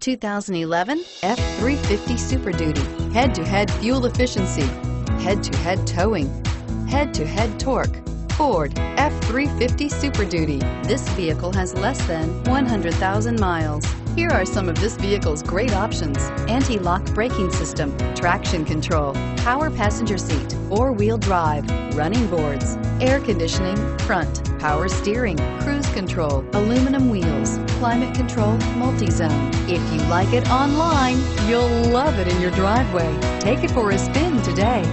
2011 F-350 Super Duty. Head-to-head fuel efficiency, head-to-head towing, head-to-head torque. Ford F-350 Super Duty. This vehicle has less than 100,000 miles. Here are some of this vehicle's great options. Anti-lock braking system, traction control, power passenger seat, four-wheel drive, running boards, air conditioning, front, power steering, cruise control, aluminum wheels, climate control, multi-zone. If you like it online, you'll love it in your driveway. Take it for a spin today.